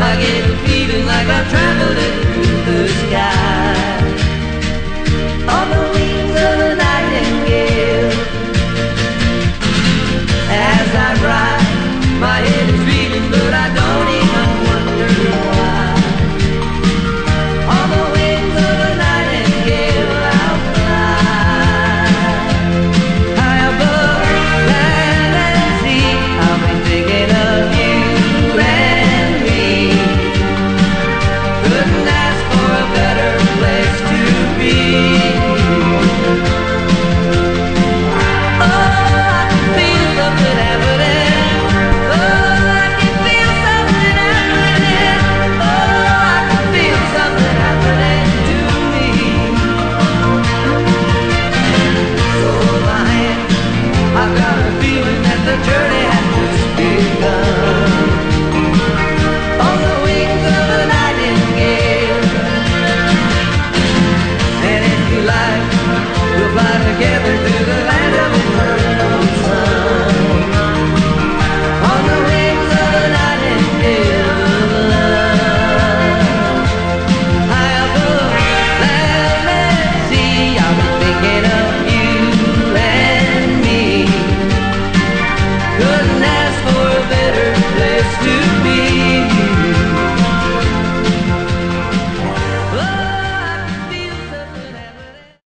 I get Again.